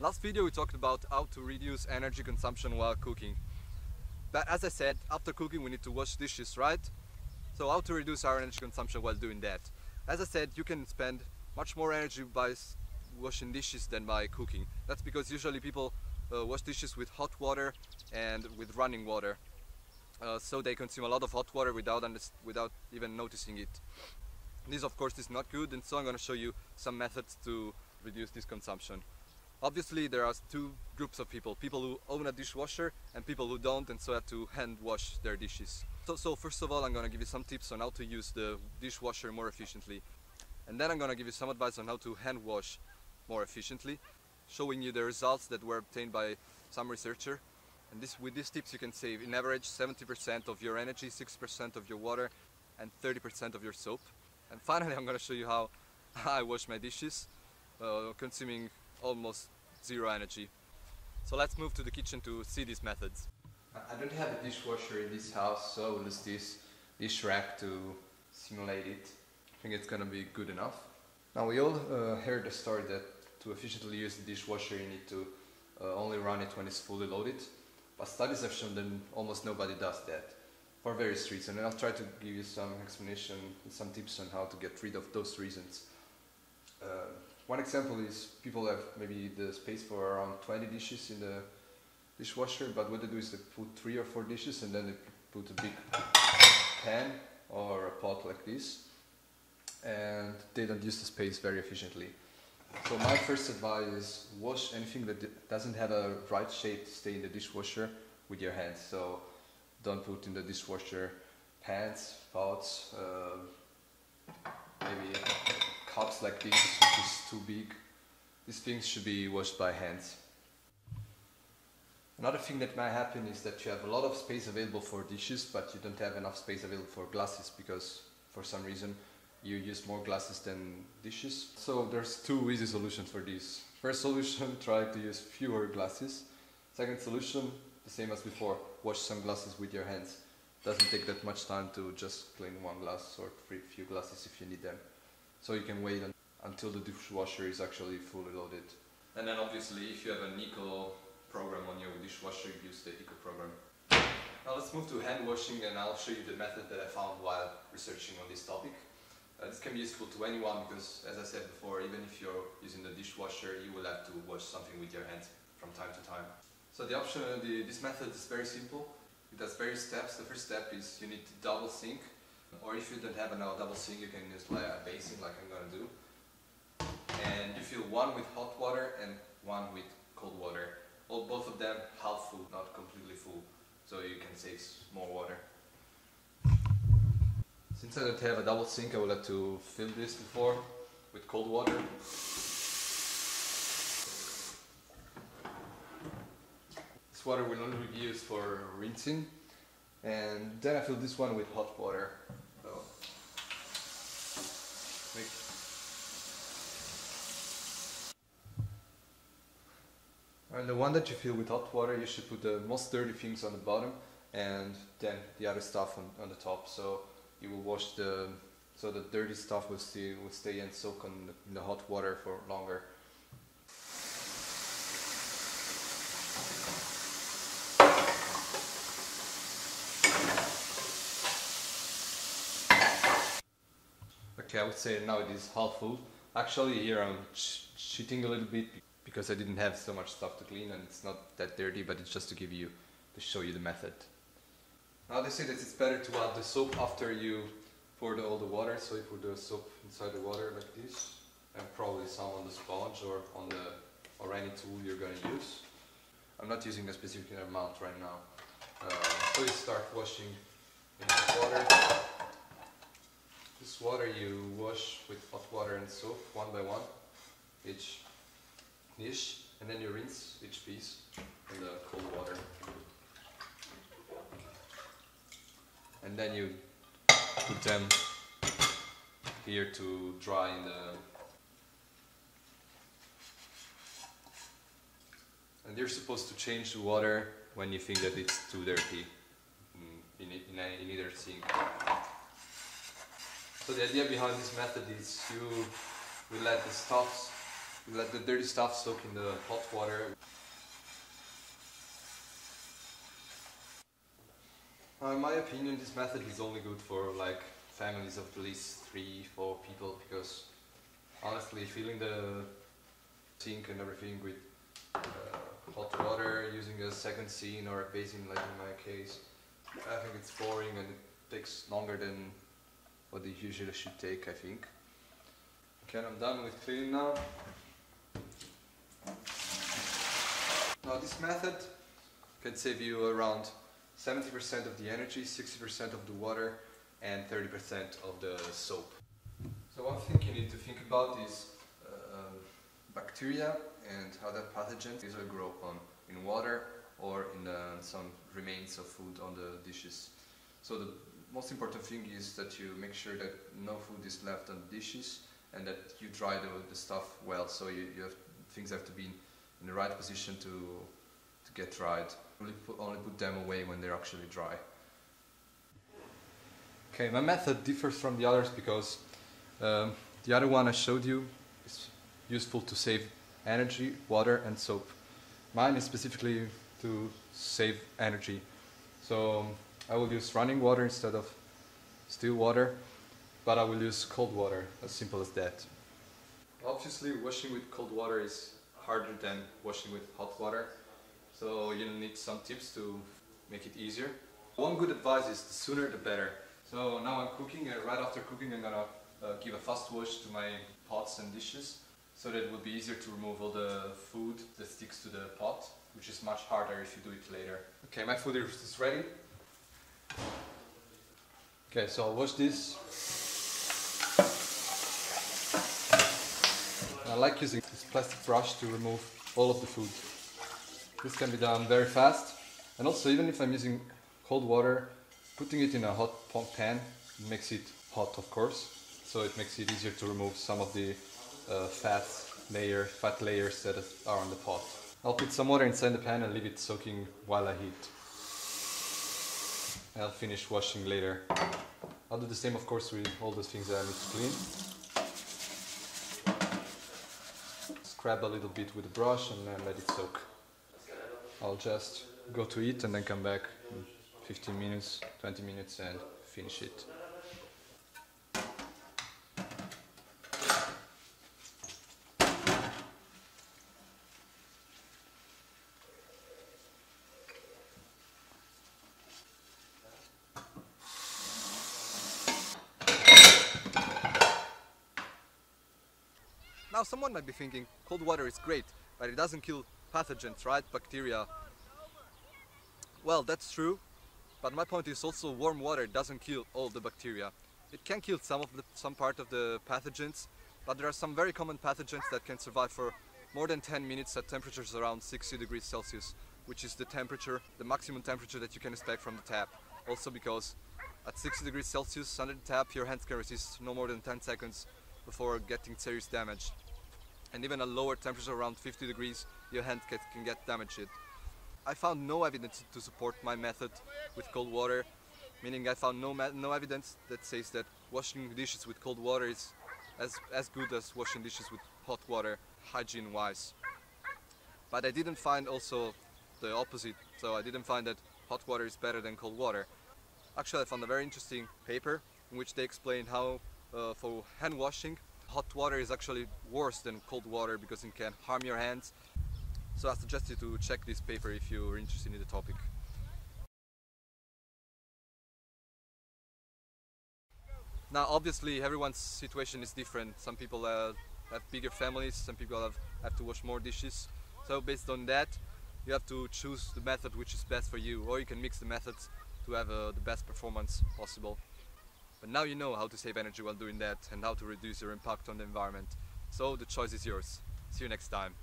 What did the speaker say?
Last video we talked about how to reduce energy consumption while cooking. But as I said, after cooking we need to wash dishes, right? So how to reduce our energy consumption while doing that? As I said, you can spend much more energy by washing dishes than by cooking. That's because usually people uh, wash dishes with hot water and with running water. Uh, so they consume a lot of hot water without, without even noticing it. This of course is not good and so I'm going to show you some methods to reduce this consumption. Obviously there are two groups of people, people who own a dishwasher and people who don't and so have to hand wash their dishes. So, so first of all I'm going to give you some tips on how to use the dishwasher more efficiently. And then I'm going to give you some advice on how to hand wash more efficiently, showing you the results that were obtained by some researcher. And this, with these tips you can save in average 70% of your energy, 6% of your water and 30% of your soap. And finally I'm going to show you how I wash my dishes, uh, consuming almost zero energy. So let's move to the kitchen to see these methods. I don't have a dishwasher in this house, so I will use this dish rack to simulate it. I think it's gonna be good enough. Now we all uh, heard the story that to efficiently use the dishwasher you need to uh, only run it when it's fully loaded. But studies have shown that almost nobody does that for various reasons and I'll try to give you some explanation some tips on how to get rid of those reasons. Uh, one example is people have maybe the space for around 20 dishes in the dishwasher but what they do is they put three or four dishes and then they put a big pan or a pot like this and they don't use the space very efficiently. So my first advice is wash anything that doesn't have a right shape to stay in the dishwasher with your hands. So don't put in the dishwasher pans, pots, uh, maybe cups like this, which is too big. These things should be washed by hands. Another thing that might happen is that you have a lot of space available for dishes, but you don't have enough space available for glasses because for some reason you use more glasses than dishes. So there's two easy solutions for this. First solution, try to use fewer glasses. Second solution, the same as before, wash some glasses with your hands. Doesn't take that much time to just clean one glass or three few glasses if you need them. So you can wait until the dishwasher is actually fully loaded. And then obviously if you have an eco program on your dishwasher, use the eco program. Now let's move to hand washing and I'll show you the method that I found while researching on this topic. Uh, this can be useful to anyone because, as I said before, even if you're using the dishwasher, you will have to wash something with your hands from time to time. So the option, uh, the, this method is very simple. It has various steps. The first step is you need to double sink, or if you don't have a double sink, you can use like a basin like I'm gonna do. And you fill one with hot water and one with cold water. All, both of them half full, not completely full, so you can save more water. Since I don't have a double sink, I will have to fill this before with cold water. This water will only be used for rinsing. And then I fill this one with hot water. So, and the one that you fill with hot water, you should put the most dirty things on the bottom and then the other stuff on, on the top. So you will wash the, so the dirty stuff will stay, will stay and soak on the, in the hot water for longer. Okay, I would say now it is half full. Actually here I'm cheating a little bit because I didn't have so much stuff to clean and it's not that dirty but it's just to give you, to show you the method. Now they say that it's better to add the soap after you pour the, all the water, so you put the soap inside the water like this and probably some on the sponge or on the or any tool you're going to use. I'm not using a specific amount right now. Uh, so you start washing in the water. This water you wash with hot water and soap one by one, each dish, and then you rinse each piece in the cold water. And then you put them here to dry in the and you're supposed to change the water when you think that it's too dirty in, in, in either sink. So the idea behind this method is you will let the stuffs let the dirty stuff soak in the hot water. Uh, in my opinion, this method is only good for like families of at least three, four people because honestly, filling the sink and everything with uh, hot water using a second scene or a basin like in my case, I think it's boring and it takes longer than what it usually should take, I think. Okay, I'm done with cleaning now. Now this method can save you around 70% of the energy, 60% of the water and 30% of the soap. So one thing you need to think about is uh, bacteria and that pathogens usually grow on in water or in uh, some remains of food on the dishes. So the most important thing is that you make sure that no food is left on the dishes and that you dry the, the stuff well. So you, you have, things have to be in the right position to, to get dried. Only put, only put them away when they're actually dry. Okay, my method differs from the others because um, the other one I showed you is useful to save energy, water and soap. Mine is specifically to save energy. So I will use running water instead of still water, but I will use cold water, as simple as that. Obviously washing with cold water is harder than washing with hot water, so you'll need some tips to make it easier. One good advice is the sooner the better. So now I'm cooking and right after cooking I'm gonna uh, give a fast wash to my pots and dishes so that it will be easier to remove all the food that sticks to the pot, which is much harder if you do it later. Okay, my food is ready. Okay, so I'll wash this. I like using this plastic brush to remove all of the food. This can be done very fast and also even if I'm using cold water, putting it in a hot pan makes it hot of course, so it makes it easier to remove some of the uh, fat layer, fat layers that are on the pot. I'll put some water inside the pan and leave it soaking while I heat. I'll finish washing later. I'll do the same of course with all the things that I need to clean. Scrub a little bit with the brush and then let it soak. I'll just go to eat and then come back in 15 minutes, 20 minutes and finish it. Now someone might be thinking cold water is great, but it doesn't kill pathogens, right? Bacteria. Well, that's true, but my point is also warm water doesn't kill all the bacteria. It can kill some of the some part of the pathogens, but there are some very common pathogens that can survive for more than 10 minutes at temperatures around 60 degrees Celsius, which is the temperature, the maximum temperature that you can expect from the tap. Also because at 60 degrees Celsius under the tap your hands can resist no more than 10 seconds before getting serious damage and even a lower temperature around 50 degrees your hand can, get damaged. I found no evidence to support my method with cold water, meaning I found no, no evidence that says that washing dishes with cold water is as, as good as washing dishes with hot water, hygiene wise. But I didn't find also the opposite, so I didn't find that hot water is better than cold water. Actually I found a very interesting paper in which they explain how uh, for hand washing hot water is actually worse than cold water because it can harm your hands. So I suggest you to check this paper if you're interested in the topic. Now obviously everyone's situation is different. Some people uh, have bigger families, some people have, have to wash more dishes. So based on that you have to choose the method which is best for you or you can mix the methods to have uh, the best performance possible. But now you know how to save energy while doing that and how to reduce your impact on the environment. So the choice is yours. See you next time.